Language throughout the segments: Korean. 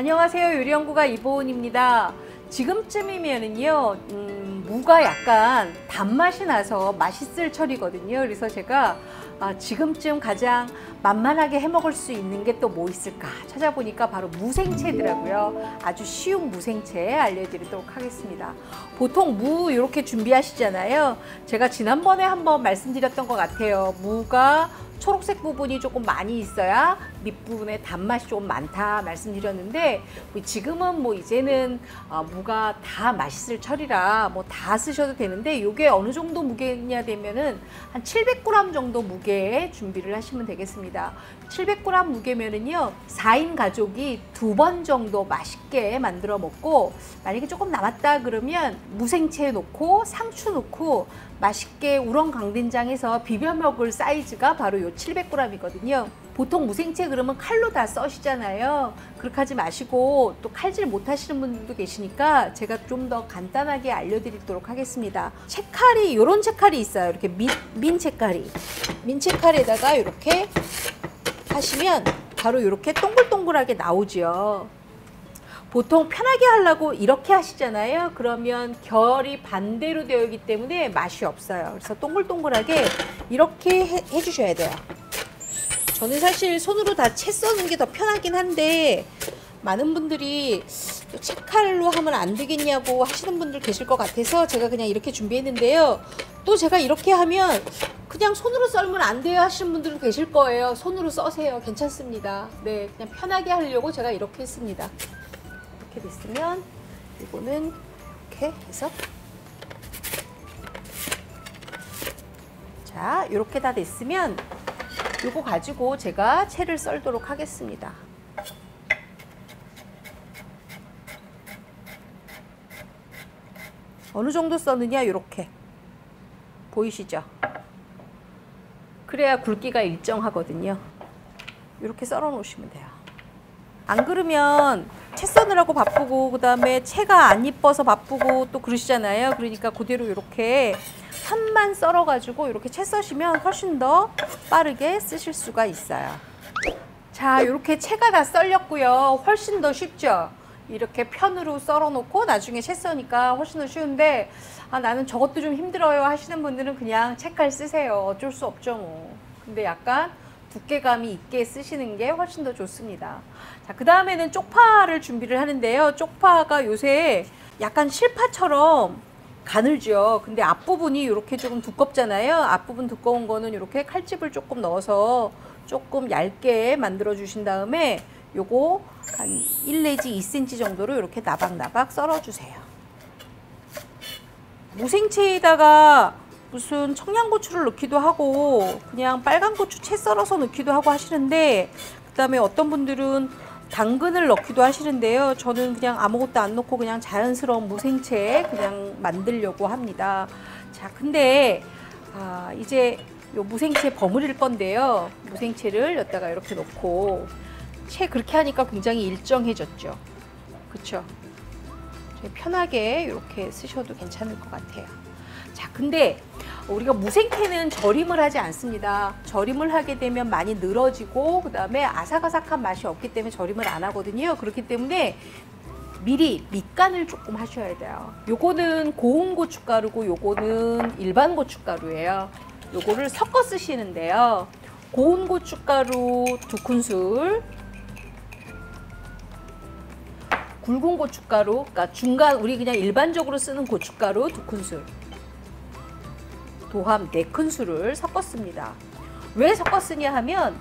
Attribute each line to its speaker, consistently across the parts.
Speaker 1: 안녕하세요. 요리연구가 이보은입니다. 지금쯤이면은요, 음, 무가 약간 단맛이 나서 맛있을 철이거든요. 그래서 제가 아, 지금쯤 가장 만만하게 해 먹을 수 있는 게 또 뭐 있을까 찾아보니까 바로 무생채더라고요. 아주 쉬운 무생채 알려드리도록 하겠습니다. 보통 무 이렇게 준비하시잖아요. 제가 지난번에 한번 말씀드렸던 것 같아요. 무가 초록색 부분이 조금 많이 있어야 밑부분에 단맛이 좀 많다 말씀드렸는데 뭐 지금은 뭐 이제는 어, 무가 다 맛있을 철이라 뭐 다 쓰셔도 되는데 이게 어느 정도 무게냐 되면은 한 700g 정도 무게 준비를 하시면 되겠습니다. 700g 무게면은요 4인 가족이 두 번 정도 맛있게 만들어 먹고 만약에 조금 남았다 그러면 무생채 넣고 상추 넣고 맛있게 우렁 강된장에서 비벼 먹을 사이즈가 바로 요 700g이거든요. 보통 무생채 그러면 칼로 다 써시잖아요. 그렇게 하지 마시고 또 칼질 못 하시는 분들도 계시니까 제가 좀 더 간단하게 알려드리도록 하겠습니다. 채칼이 이런 채칼이 있어요. 이렇게 민, 민 채칼이 민 채칼에다가 이렇게 하시면 바로 이렇게 동글동글하게 나오죠. 보통 편하게 하려고 이렇게 하시잖아요. 그러면 결이 반대로 되어 있기 때문에 맛이 없어요. 그래서 동글동글하게 이렇게 해, 해주셔야 돼요. 저는 사실 손으로 다 채 써는 게 더 편하긴 한데 많은 분들이 채칼로 하면 안 되겠냐고 하시는 분들 계실 것 같아서 제가 그냥 이렇게 준비했는데요. 또 제가 이렇게 하면 그냥 손으로 썰면 안 돼요 하시는 분들도 계실 거예요. 손으로 써세요. 괜찮습니다. 네, 그냥 편하게 하려고 제가 이렇게 했습니다. 이렇게 됐으면 이거는 이렇게 해서 자 이렇게 다 됐으면 이거 가지고 제가 채를 썰도록 하겠습니다. 어느 정도 써느냐 이렇게 보이시죠? 그래야 굵기가 일정하거든요. 이렇게 썰어 놓으시면 돼요. 안 그러면 채 써느라고 바쁘고 그다음에 채가 안 이뻐서 바쁘고 또 그러시잖아요. 그러니까 그대로 이렇게 한만 썰어 가지고 이렇게 채 써시면 훨씬 더 빠르게 쓰실 수가 있어요. 자, 이렇게 채가 다 썰렸고요. 훨씬 더 쉽죠? 이렇게 편으로 썰어 놓고 나중에 채 써니까 훨씬 더 쉬운데 아, 나는 저것도 좀 힘들어요 하시는 분들은 그냥 채칼 쓰세요. 어쩔 수 없죠, 뭐. 근데 약간 두께감이 있게 쓰시는 게 훨씬 더 좋습니다. 자, 그 다음에는 쪽파를 준비를 하는데요. 쪽파가 요새 약간 실파처럼 가늘죠. 근데 앞부분이 이렇게 조금 두껍잖아요. 앞부분 두꺼운 거는 이렇게 칼집을 조금 넣어서 조금 얇게 만들어 주신 다음에 요거 한 1 내지 2cm 정도로 이렇게 나박나박 썰어 주세요. 무생채에다가 무슨 청양고추를 넣기도 하고 그냥 빨간 고추 채 썰어서 넣기도 하고 하시는데 그 다음에 어떤 분들은 당근을 넣기도 하시는데요. 저는 그냥 아무것도 안 넣고 그냥 자연스러운 무생채 그냥 만들려고 합니다. 자, 근데 아, 이제 요 무생채 버무릴 건데요. 무생채를 여기다가 이렇게 넣고 채 그렇게 하니까 굉장히 일정해졌죠. 그렇죠? 편하게 이렇게 쓰셔도 괜찮을 것 같아요. 자, 근데 우리가 무생채는 절임을 하지 않습니다. 절임을 하게 되면 많이 늘어지고 그다음에 아삭아삭한 맛이 없기 때문에 절임을 안 하거든요. 그렇기 때문에 미리 밑간을 조금 하셔야 돼요. 요거는 고운 고춧가루고 요거는 일반 고춧가루예요. 요거를 섞어 쓰시는데요. 고운 고춧가루 두 큰술 굵은 고춧가루, 그러니까 중간 우리 그냥 일반적으로 쓰는 고춧가루 두 큰술 도함 4큰술을 섞었습니다. 왜 섞었으냐 하면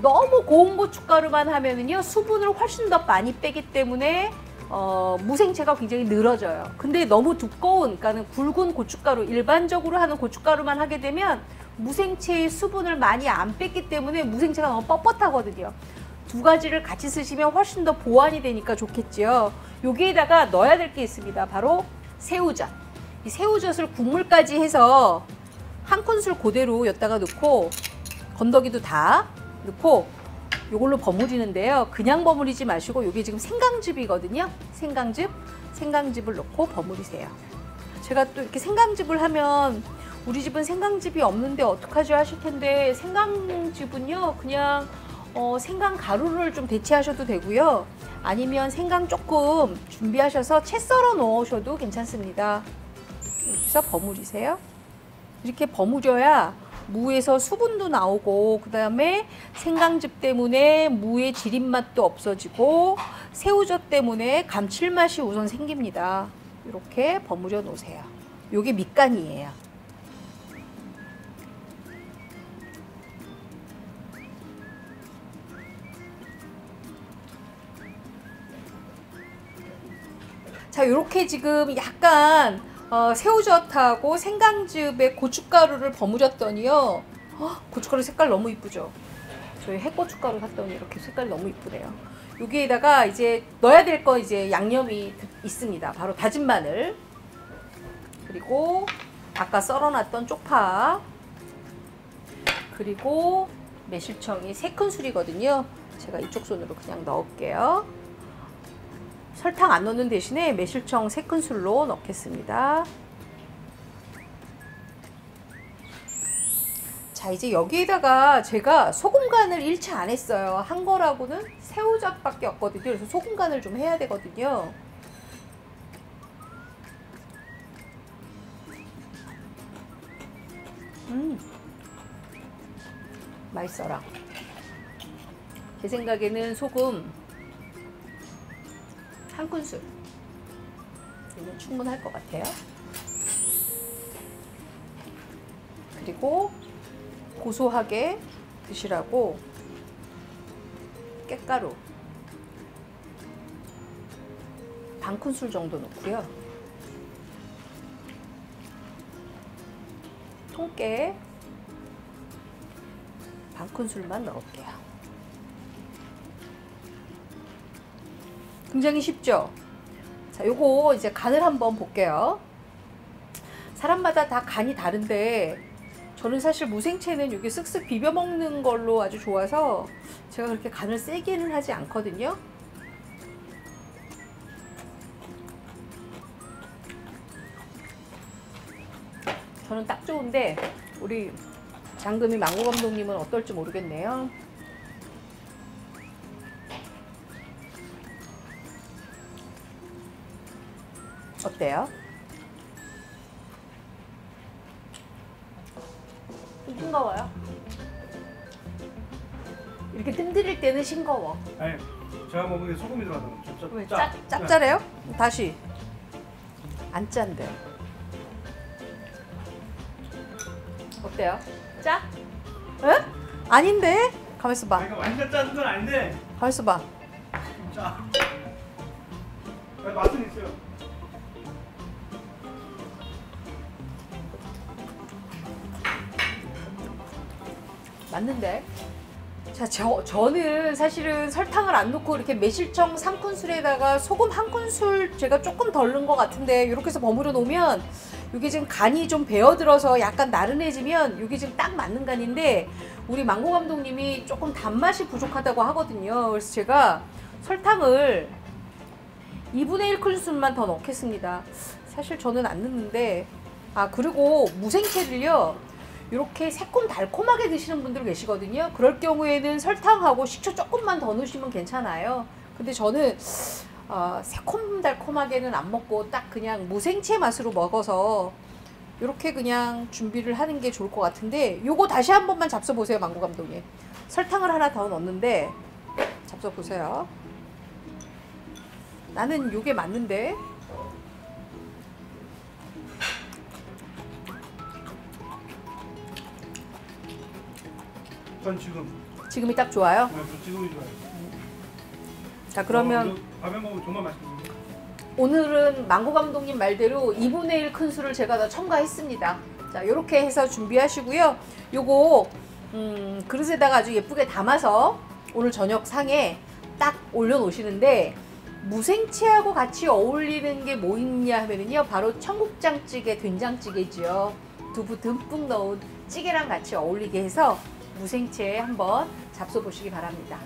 Speaker 1: 너무 고운 고춧가루만 하면은요 수분을 훨씬 더 많이 빼기 때문에 어, 무생채가 굉장히 늘어져요. 근데 너무 두꺼운, 그러니까는 굵은 고춧가루, 일반적으로 하는 고춧가루만 하게 되면 무생채의 수분을 많이 안 뺐기 때문에 무생채가 너무 뻣뻣하거든요. 두 가지를 같이 쓰시면 훨씬 더 보완이 되니까 좋겠지요. 여기에다가 넣어야 될 게 있습니다. 바로 새우젓. 이 새우젓을 국물까지 해서 한 큰술 그대로 엿다가 넣고 건더기도 다 넣고 이걸로 버무리는데요. 그냥 버무리지 마시고 이게 지금 생강즙이거든요. 생강즙, 생강즙을 넣고 버무리세요. 제가 또 이렇게 생강즙을 하면 우리 집은 생강즙이 없는데 어떡하죠 하실 텐데 생강즙은요 그냥 어, 생강 가루를 좀 대체하셔도 되고요. 아니면 생강 조금 준비하셔서 채 썰어 넣으셔도 괜찮습니다. 여기서 버무리세요. 이렇게 버무려야 무에서 수분도 나오고 그 다음에 생강즙 때문에 무의 지린맛도 없어지고 새우젓 때문에 감칠맛이 우선 생깁니다. 이렇게 버무려 놓으세요. 요게 밑간이에요. 자, 이렇게 지금 약간 어, 새우젓하고 생강즙에 고춧가루를 버무렸더니요. 어, 고춧가루 색깔 너무 이쁘죠? 저희 핵고춧가루 샀더니 이렇게 색깔 너무 이쁘네요. 여기에다가 이제 넣어야 될 거 이제 양념이 있습니다. 바로 다진 마늘. 그리고 아까 썰어놨던 쪽파. 그리고 매실청이 세 큰술이거든요. 제가 이쪽 손으로 그냥 넣을게요. 설탕 안 넣는 대신에 매실청 3큰술로 넣겠습니다. 자 이제 여기에다가 제가 소금 간을 일치 안 했어요. 한 거라고는 새우젓밖에 없거든요. 그래서 소금 간을 좀 해야 되거든요. 음 맛있어라. 제 생각에는 소금 한 큰술 이면 충분할 것 같아요. 그리고 고소하게 드시라고 깻가루 반 큰술 정도 넣고요. 통깨 반 큰술만 넣을게요. 굉장히 쉽죠? 자, 요거 이제 간을 한번 볼게요. 사람마다 다 간이 다른데 저는 사실 무생채는 이게 쓱쓱 비벼 먹는 걸로 아주 좋아서 제가 그렇게 간을 세게는 하지 않거든요. 저는 딱 좋은데 우리 장금이 망고 감독님은 어떨지 모르겠네요. 어때요? 좀 싱거워요? 이렇게 뜸들일 때는 싱거워.
Speaker 2: 아니 제가 먹은 게 소금이 들어가서
Speaker 1: 왜. 짭, 짭짤해요? 다시. 안 짠데. 어때요? 짜? 응? 아닌데? 가만있어 봐.
Speaker 2: 그러니까 완전 짜는 건 아닌데
Speaker 1: 가만있어 봐.
Speaker 2: 좀 짜. 아니, 맛은 있어요.
Speaker 1: 맞는데? 자, 저, 저는 사실은 설탕을 안 넣고 이렇게 매실청 3큰술에다가 소금 한 큰술 제가 조금 덜 넣은 것 같은데 이렇게 해서 버무려 놓으면 이게 지금 간이 좀 배어들어서 약간 나른해지면 이게 지금 딱 맞는 간인데 우리 망고 감독님이 조금 단맛이 부족하다고 하거든요. 그래서 제가 설탕을 2분의 1 큰술만 더 넣겠습니다. 사실 저는 안 넣는데 아 그리고 무생채를요 이렇게 새콤달콤하게 드시는 분들 계시거든요. 그럴 경우에는 설탕하고 식초 조금만 더 넣으시면 괜찮아요. 근데 저는 어, 새콤달콤하게는 안 먹고 딱 그냥 무생채 맛으로 먹어서 이렇게 그냥 준비를 하는 게 좋을 것 같은데 요거 다시 한 번만 잡숴 보세요 망고 감독님 설탕을 하나 더 넣었는데 잡숴 보세요 나는 요게 맞는데
Speaker 2: 전 지금
Speaker 1: 지금이 딱 좋아요
Speaker 2: 네, 저 지금이 좋아요.
Speaker 1: 자 그러면
Speaker 2: 어, 밥에 먹으면 정말 맛있거든요.
Speaker 1: 오늘은 망고 감독님 말대로 2분의 1 큰술을 제가 다 첨가했습니다. 자, 이렇게 해서 준비하시고요. 요거 음, 그릇에다가 아주 예쁘게 담아서 오늘 저녁 상에 딱 올려놓으시는데 무생채하고 같이 어울리는 게 뭐 있냐 하면은요 바로 청국장찌개 된장찌개지요 두부 듬뿍 넣은 찌개랑 같이 어울리게 해서 무생채 한번 잡숴 보시기 바랍니다.